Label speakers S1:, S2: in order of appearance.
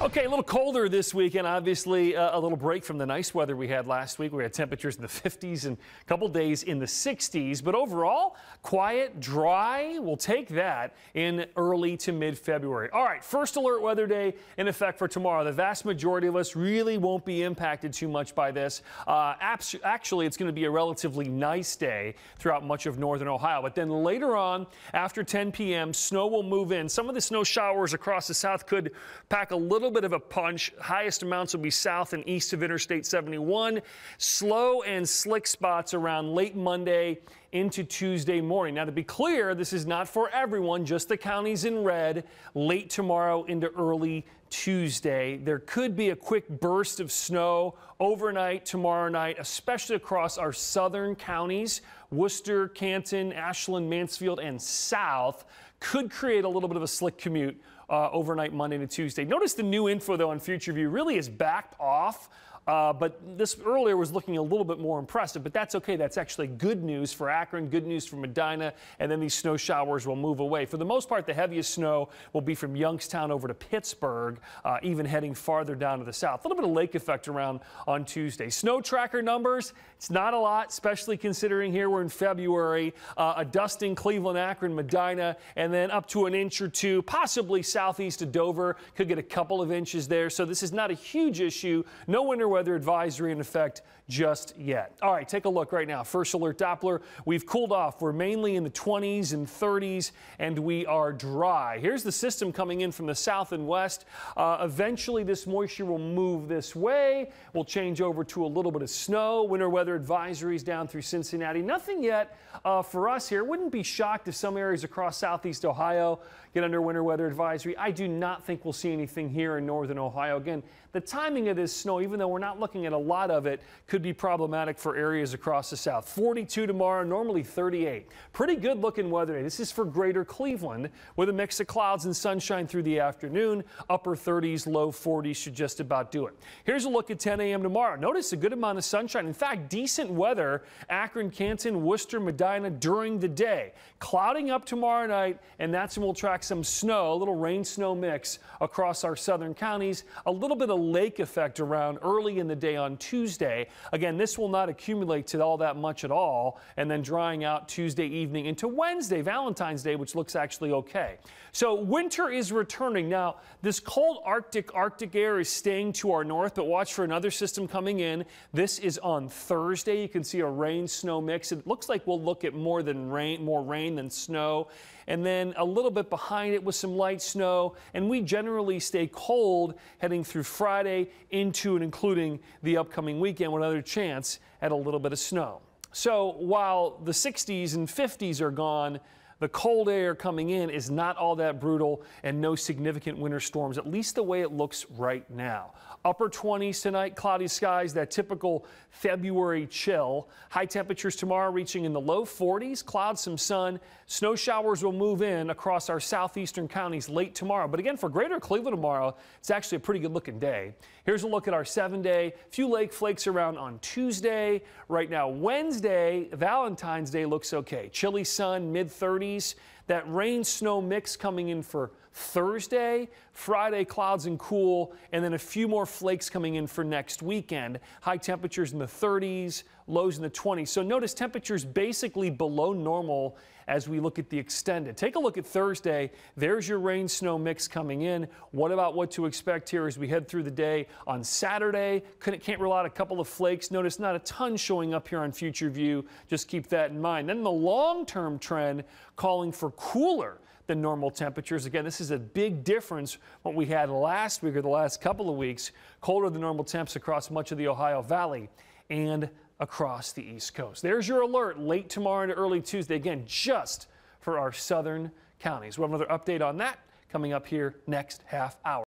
S1: Okay, a little colder this weekend. Obviously, uh, a little break from the nice weather we had last week. We had temperatures in the 50s and a couple days in the 60s. But overall, quiet, dry. We'll take that in early to mid February. All right, first alert weather day in effect for tomorrow. The vast majority of us really won't be impacted too much by this. Uh, actually, it's going to be a relatively nice day throughout much of northern Ohio. But then later on, after 10 p.m., snow will move in. Some of the snow showers across the south could pack a little little bit of a punch. Highest amounts will be south and east of Interstate 71. Slow and slick spots around late Monday into Tuesday morning. Now, to be clear, this is not for everyone, just the counties in red late tomorrow into early Tuesday. There could be a quick burst of snow overnight tomorrow night, especially across our southern counties. Wooster, Canton, Ashland, Mansfield, and south could create a little bit of a slick commute uh, overnight Monday to Tuesday. Notice the new info, though, on Future View really is backed off uh, but this earlier was looking a little bit more impressive, but that's okay. That's actually good news for Akron, good news for Medina, and then these snow showers will move away. For the most part, the heaviest snow will be from Youngstown over to Pittsburgh, uh, even heading farther down to the south. A little bit of lake effect around on Tuesday. Snow tracker numbers, it's not a lot, especially considering here we're in February. Uh, a dusting Cleveland, Akron, Medina, and then up to an inch or two, possibly southeast of Dover. Could get a couple of inches there. So this is not a huge issue. No winter weather weather advisory in effect just yet. All right, take a look right now. First alert Doppler. We've cooled off. We're mainly in the 20s and 30s, and we are dry. Here's the system coming in from the south and west. Uh, eventually, this moisture will move this way. We'll change over to a little bit of snow. Winter weather advisories down through Cincinnati. Nothing yet uh, for us here. Wouldn't be shocked if some areas across southeast Ohio get under winter weather advisory. I do not think we'll see anything here in northern Ohio. Again, the timing of this snow, even though we're not not looking at a lot of it, could be problematic for areas across the south. 42 tomorrow, normally 38. Pretty good looking weather day. This is for greater Cleveland with a mix of clouds and sunshine through the afternoon. Upper 30s, low 40s should just about do it. Here's a look at 10 a.m. tomorrow. Notice a good amount of sunshine. In fact, decent weather. Akron, Canton, Wooster, Medina during the day. Clouding up tomorrow night, and that's when we'll track some snow, a little rain snow mix across our southern counties. A little bit of lake effect around early in the day on Tuesday. Again, this will not accumulate to all that much at all, and then drying out Tuesday evening into Wednesday, Valentine's Day, which looks actually okay. So winter is returning. Now, this cold Arctic Arctic air is staying to our north, but watch for another system coming in. This is on Thursday. You can see a rain snow mix. It looks like we'll look at more than rain, more rain than snow. And then a little bit behind it with some light snow. And we generally stay cold heading through Friday into and including the upcoming weekend with another chance at a little bit of snow. So while the 60s and 50s are gone, the cold air coming in is not all that brutal and no significant winter storms, at least the way it looks right now. Upper 20s tonight, cloudy skies, that typical February chill. High temperatures tomorrow reaching in the low 40s, clouds, some sun. Snow showers will move in across our southeastern counties late tomorrow. But again, for greater Cleveland tomorrow, it's actually a pretty good looking day. Here's a look at our seven day. Few lake flakes around on Tuesday. Right now, Wednesday, Valentine's Day looks okay. Chilly sun, mid 30s. Luiz That rain snow mix coming in for Thursday, Friday, clouds and cool, and then a few more flakes coming in for next weekend. High temperatures in the 30s, lows in the 20s. So notice temperatures basically below normal as we look at the extended. Take a look at Thursday. There's your rain snow mix coming in. What about what to expect here as we head through the day on Saturday? Can't rule out a couple of flakes. Notice not a ton showing up here on Future View. Just keep that in mind. Then the long term trend calling for cooler than normal temperatures. Again, this is a big difference what we had last week or the last couple of weeks. Colder than normal temps across much of the Ohio Valley and across the East Coast. There's your alert late tomorrow and early Tuesday. Again, just for our southern counties. We'll have another update on that coming up here next half hour.